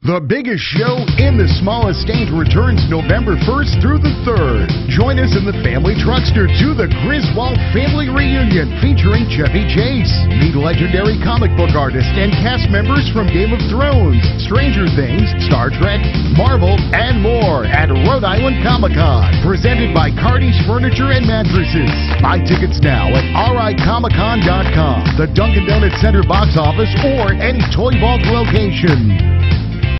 The biggest show in the smallest state returns November 1st through the 3rd. Join us in the Family Truckster to the Griswold Family Reunion featuring Chevy Chase. Meet legendary comic book artists and cast members from Game of Thrones, Stranger Things, Star Trek, Marvel, and more at Rhode Island Comic Con. Presented by Cardi's Furniture and Mattresses. Buy tickets now at ricomiccon.com, the Dunkin' Donuts Center box office, or any Toy Vault location.